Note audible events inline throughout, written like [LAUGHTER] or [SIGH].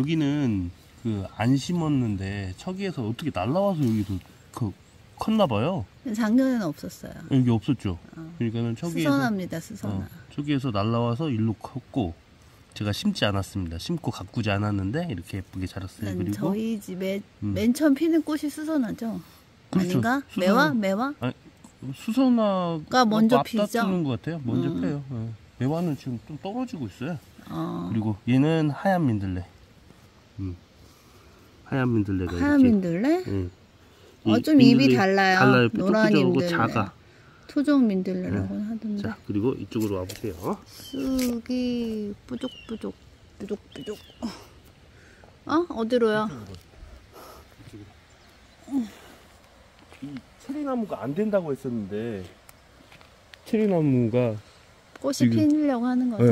여기는 그 안 심었는데 저기에서 어떻게 날라와서 여기도 그 컸나 봐요. 작년에는 없었어요. 여기 없었죠. 어. 그러니까는 저기에서 수선합니다, 수선화. 어, 저기에서 날라와서 일로 컸고 제가 심지 않았습니다. 심고 가꾸지 않았는데 이렇게 예쁘게 자랐어요. 난 그리고 저희 집에 음. 맨 처음 피는 꽃이 수선화죠. 그렇죠. 아닌가? 수선- 매화? 매화? 수선화가 먼저 피죠? 뜨는 것 같아요. 먼저 음. 펴요. 예. 매화는 지금 좀 떨어지고 있어요. 어. 그리고 얘는 하얀 민들레. 음. 하얀 민들레가 하얀 이렇게. 민들레? 예. 어, 이좀 입이 민들레 달라요. 달라요. 노란 뾰족뾰족하고 민들레. 작아. 토종 민들레라고 하던데. 자 그리고 이쪽으로 와보세요. 쑥이 뿌족뿌족 뿌족뿌족. 어? 어디로요? 이 체리나무가 안 된다고 했었는데 체리나무가 꽃이 피려고 하는 거죠?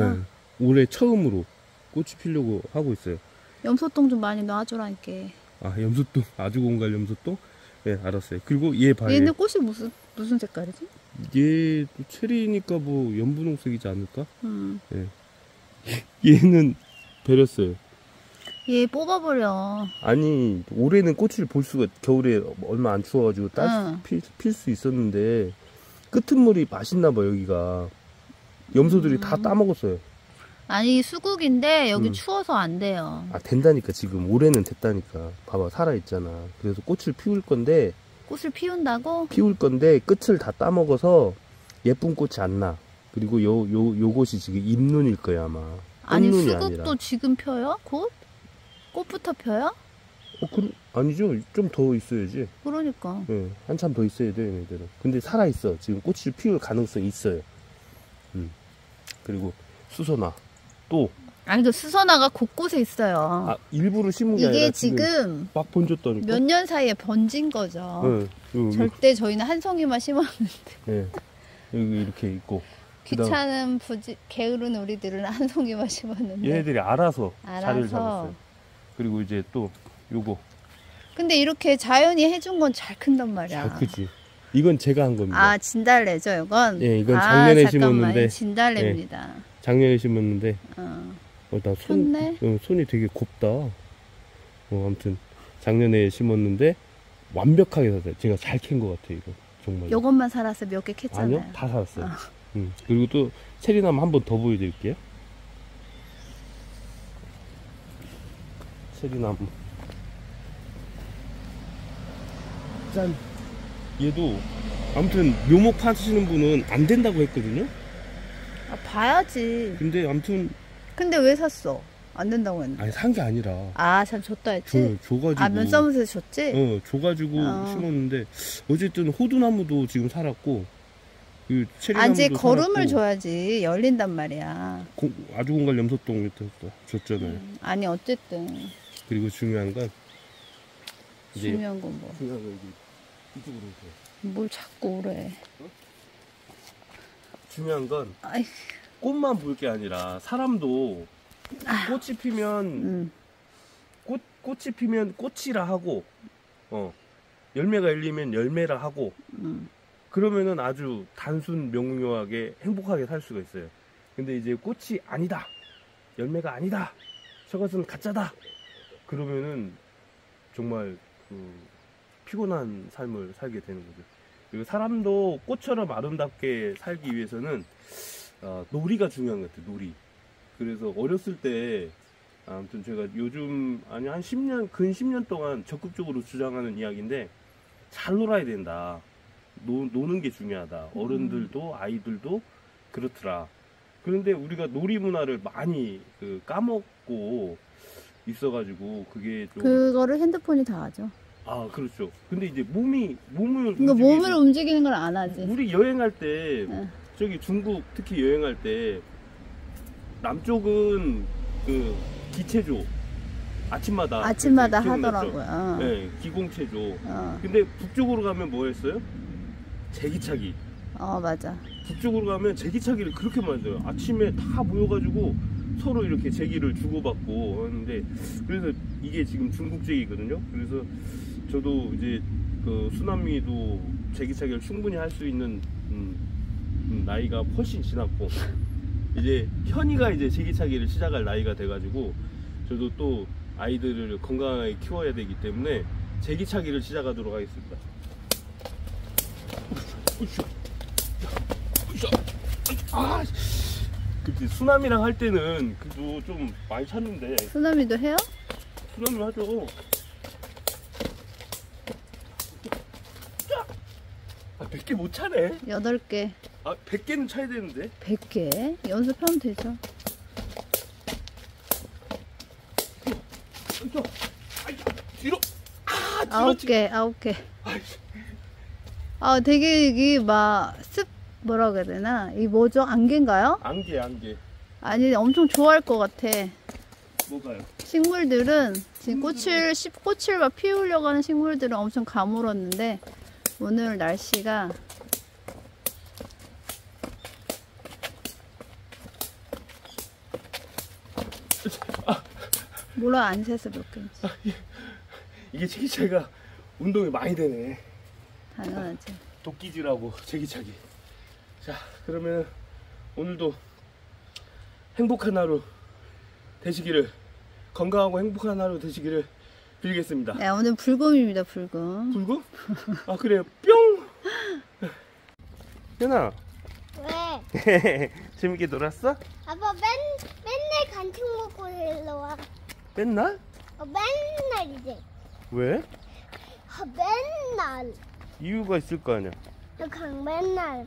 예, 올해 처음으로 꽃이 피려고 하고 있어요. 염소똥 좀 많이 놔주라니까. 아 염소똥 아주 공갈 염소똥? 네 알았어요. 그리고 얘 봐요. 얘는 꽃이 무슨 무슨 색깔이지? 얘 체리니까 뭐 연분홍색이지 않을까? 음. [LAUGHS] 얘는 베렸어요. 얘 뽑아버려. 아니 올해는 꽃을 볼 수가 겨울에 얼마 안 추워가지고 응. 딸필 수 있었는데 끄트물이 맛있나 봐 여기가 염소들이 다 음. 따먹었어요. 아니 수국인데 여기 음. 추워서 안 돼요. 아 된다니까 지금 올해는 됐다니까 봐봐 살아 있잖아. 그래서 꽃을 피울 건데 꽃을 피운다고? 피울 건데 끝을 다 따먹어서 예쁜 꽃이 안 나. 그리고 요 요 요것이 지금 잎눈일 거야 아마. 아니 수국도 아니라. 지금 펴요? 곧? 꽃부터 펴요? 어, 그, 아니죠. 좀 더 있어야지. 그러니까. 예, 한참 더 있어야 돼, 얘네들은. 근데 살아있어. 지금 꽃을 피울 가능성이 있어요. 음. 그리고 수선화. 또, 아니 그 수선화가 곳곳에 있어요. 아, 일부러 심은 게 이게 지금 막 번졌다니까. 몇 년 사이에 번진 거죠. 예, 요, 요, 절대 저희는 한 송이만 심었는데 예. 여기 이렇게 있고. 귀찮은 부지 게으른 우리들은 한 송이만 심었는데. 얘네들이 알아서, 알아서. 자리를 잡았어요. 그리고 이제 또, 요거. 근데 이렇게 자연이 해준 건 잘 큰단 말이야. 잘 크지. 이건 제가 한 겁니다. 아 진달래죠 이건? 예, 이건 아, 작년에 잠깐만, 심었는데. 진달래입니다. 작년에 심었는데, 어. 어, 나 손? 어, 손이 되게 곱다. 어, 아무튼 작년에 심었는데 완벽하게 살았어요. 제가 잘 캔 것 같아요, 이거. 정말. 요것만 살아서 몇 개 캤잖아요. 아니요, 다 살았어요. 어. 음, 그리고 또 체리나무 한 번 더 보여드릴게요. 체리나무. 짠. 얘도 아무튼 묘목 파시는 분은 안 된다고 했거든요. 아, 봐야지. 근데 아무튼 근데 왜 샀어? 안 된다고 했는데. 아니 산 게 아니라 아, 참 줬다 했지? 줘, 줘가지고 아, 면서무새 줬지? 어, 줘가지고 어. 심었는데 어쨌든 호두나무도 지금 살았고 그 아, 체리나무도 거름을 살았고, 줘야지. 열린단 말이야. 고- 아주 공갈 염소똥 밑에 줬잖아요. 아니, 어쨌든. 그리고 중요한 건 중요한 건 뭐. 중요한 건 이제 이쪽으로 오세요. 뭘 자꾸 오래. 중요한 건 아이, 꽃만 볼 게 아니라 사람도 꽃이 피면 음. 꽃 꽃이 피면 꽃이라 하고 어 열매가 열리면 열매라 하고 음. 그러면은 아주 단순 명료하게 행복하게 살 수가 있어요. 근데 이제 꽃이 아니다. 열매가 아니다. 저것은 가짜다. 그러면은 정말 그 피곤한 삶을 살게 되는 거죠. 그리고 사람도 꽃처럼 아름답게 살기 위해서는 어, 놀이가 중요한 것 같아요. 놀이. 그래서 어렸을 때 아무튼 제가 요즘 아니 한 10년 근 10년 동안 적극적으로 주장하는 이야기인데 잘 놀아야 된다. 노, 노는 게 중요하다. 어른들도 아이들도 그렇더라. 그런데 우리가 놀이 문화를 많이 그 까먹고 있어가지고 그게 좀 그거를 핸드폰이 다 하죠. 아 그렇죠. 근데 이제 몸이 몸을 그러니까 움직이는- 몸을 움직이는 걸 안 하지. 우리 여행할 때 응. 저기 중국 특히 여행할 때 남쪽은 그 기체조 아침마다 아침마다? 하더라고요. 어. 네, 기공체조. 어. 근데 북쪽으로 가면 뭐 했어요? 제기차기. 어, 맞아. 북쪽으로 가면 제기차기를 그렇게 만들어요. 아침에 다 모여가지고 서로 이렇게 제기를 주고받고 하는데 그래서 이게 지금 중국 제기거든요. 그래서 저도 이제 그 수남미도 제기차기를 충분히 할 수 있는 음, 음, 나이가 훨씬 지났고 [LAUGHS] 이제 현이가 이제 제기차기를 시작할 나이가 돼가지고 저도 또 아이들을 건강하게 키워야 되기 때문에 제기차기를 시작하도록 하겠습니다. 아, 그때 수남이랑 할 때는 그래도 좀 많이 찼는데 수남이도 해요? 수남을 하죠. 100개 못 차네. 8개, 아, 100개는 차야 되는데. 100개? 연습하면 되죠. 저, 아이, 뒤로. 아, 뒤로. 9개, 9개. 아이씨. 아, 되게 이게 막 습, 뭐라 그래야 되나? 이 뭐죠? 안개인가요? 안개, 안개. 아니, 엄청 좋아할 것 같아. 뭐가요? 식물들은 지금 꽃을, 씨- 꽃을 막 피우려고 하는 식물들은 엄청 가물었는데, 오늘 날씨가 몰라 안 세서 몇 개인지 이게 제기차가 운동이 많이 되네. 당연하지 도끼질하고 제기차기. 자, 그러면 오늘도 행복한 하루 되시기를 건강하고 행복한 하루 되시기를 빌겠습니다. 네 오늘 불금입니다 불금 불고? 아 그래요. 뿅. [LAUGHS] 현아 왜? [LAUGHS] 재밌게 놀았어? 아빠 맨, 맨날 간식 먹고 일로 와. 맨날? 어, 맨날 이제. 왜? 아, 맨날. 이유가 있을 거 아니야. 그냥 맨날.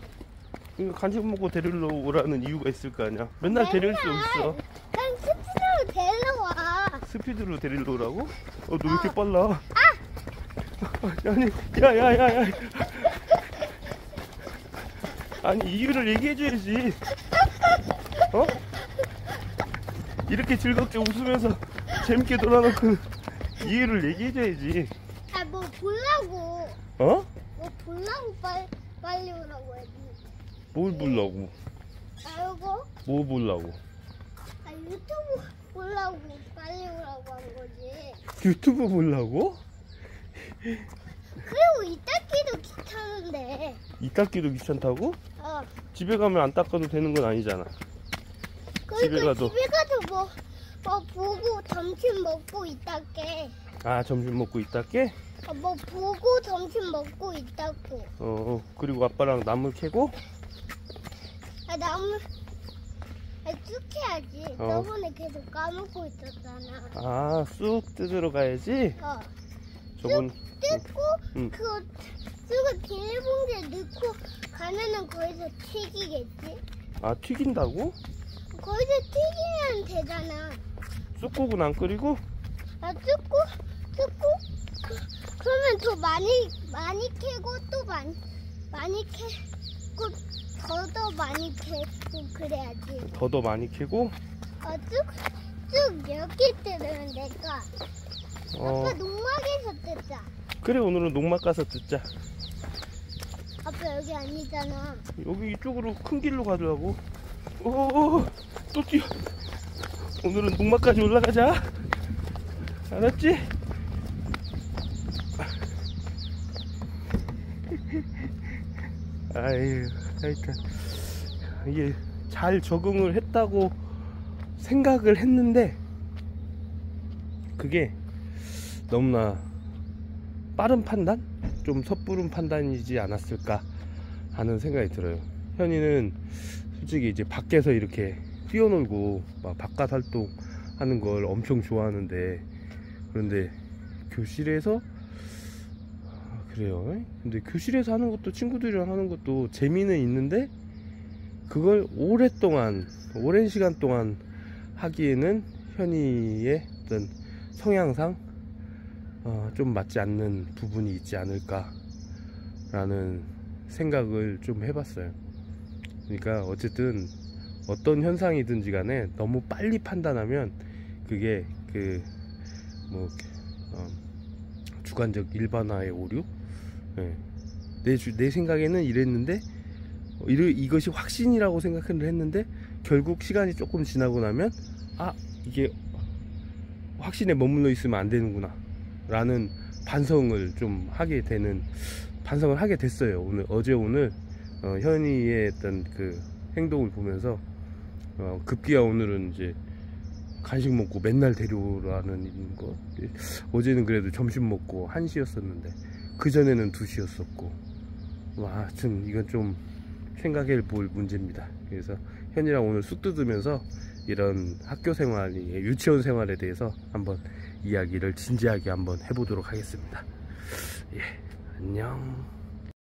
이거 간식 먹고 데리러 오라는 이유가 있을 거 아니야. 맨날 데릴 수 없어. 그냥 스프로 데리러 와. 스피드로 데리러 오라고? 어, 너 왜 이렇게 빨라? [LAUGHS] 아니, 야, 야, 야, 야. 아니, 이유를 얘기해줘야지. 어? 이렇게 즐겁게 웃으면서 재밌게 놀아놓고 이유를 얘기해줘야지. 아, 뭐 보려고. 어? 뭐 보려고 빨리, 빨리 오라고 해야지. 뭘 보려고? 알고? 뭐 보려고? 아, 유튜브 보려고 빨리 오라고 한 거지. 유튜브 보려고? 그리고 이 닦기도 귀찮은데. 이 닦기도 귀찮다고? 어. 집에 가면 안 닦아도 되는 건 아니잖아. 그리고 집에 가도. 집에 가서 뭐, 뭐 보고 점심 먹고 있다게. 아, 점심 먹고 있다 깨? 어, 뭐 보고 점심 먹고 있다고. 어, 어, 그리고 아빠랑 나물 캐고? 아 나무 아, 쭉 해야지. 어. 저번에 계속 까먹고 있었잖아. 아, 쑥 뜯으러 가야지? 어. 저번, 뜯고 응. 그거 쑥을 비닐봉지에 넣고 가면은 거기서 튀기겠지. 아, 튀긴다고? 거기서 튀기면 되잖아. 쑥국은 안 끓이고? 아 뜯고 뜯고 그, 그러면 더 많이 많이 캐고 또 많이 많이 캐고 더더 많이 캐고 그래야지. 더더 많이 캐고? 어 쭉쭉 여기 뜯으면 될까? 어, 아빠 농막에서 뜯자. 그래, 오늘은 농막 가서 뜯자. 아빠 여기 아니잖아. 여기 이쪽으로 큰 길로 가더라고. 오, 또 뛰어. 오늘은 농막까지 올라가자. 알았지? [LAUGHS] 아유, 하여튼 이게 잘 적응을 했다고 생각을 했는데 그게 너무나 빠른 판단? 좀 섣부른 판단이지 않았을까 하는 생각이 들어요. 현이는 솔직히 이제 밖에서 이렇게 뛰어놀고 막 바깥 활동 하는 걸 엄청 좋아하는데 그런데 교실에서 아, 그래요. 근데 교실에서 하는 것도 친구들이랑 하는 것도 재미는 있는데 그걸 오랫동안 오랜 시간 동안 하기에는 현이의 어떤 성향상 어, 좀 맞지 않는 부분이 있지 않을까 라는 생각을 좀 해봤어요. 그러니까 어쨌든 어떤 현상이든지 간에 너무 빨리 판단하면 그게 그뭐 주관적 일반화의 오류 예. 내, 주- 내 생각에는 이랬는데 어, 이르- 이것이 확신이라고 생각을 했는데 결국 시간이 조금 지나고 나면 아 이게 확신에 머물러 있으면 안 되는구나 라는 반성을 좀 하게 되는 반성을 하게 됐어요 오늘 어제 오늘 어, 현이의 어떤 그 행동을 보면서 어, 급기야 오늘은 이제 간식 먹고 맨날 데려오라는 거 예, 어제는 그래도 점심 먹고 1시였었는데 그전에는 2시였었고 와 하여튼 이건 좀 생각해 볼 문제입니다. 그래서 현이랑 오늘 쑥 뜯으면서 이런 학교 생활이 유치원 생활에 대해서 한번 이야기를 진지하게 한번 해보도록 하겠습니다. 예 안녕